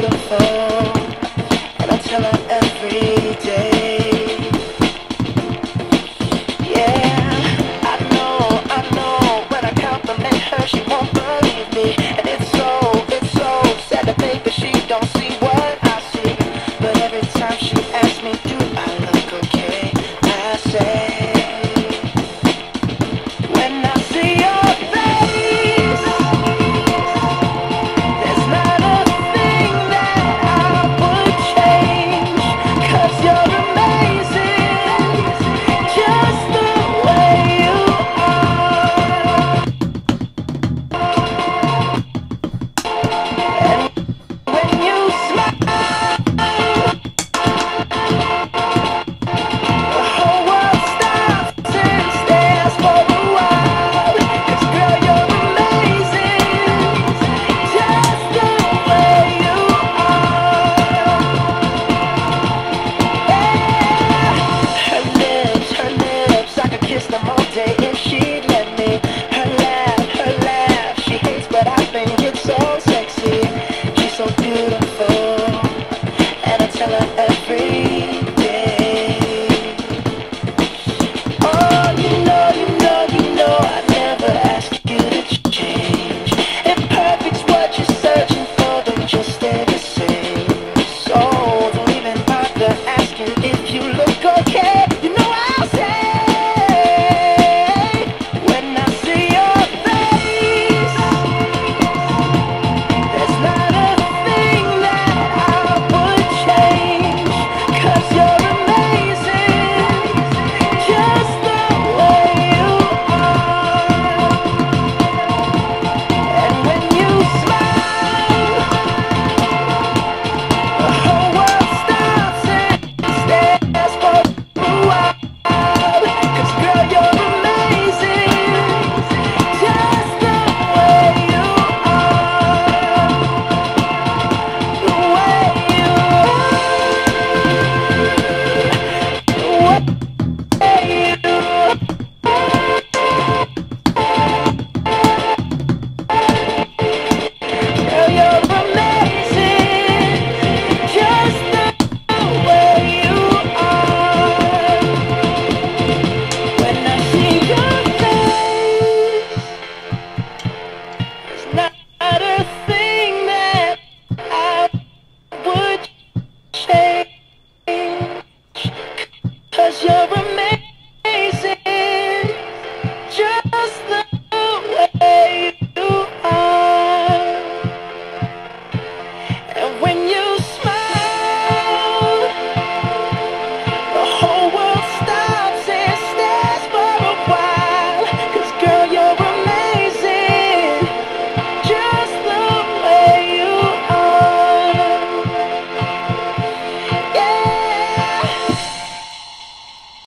beautiful, and I tell her every day. Yeah, I know, I know. When I compliment her, she won't believe me, and it's so, it's so sad to think that she don't see.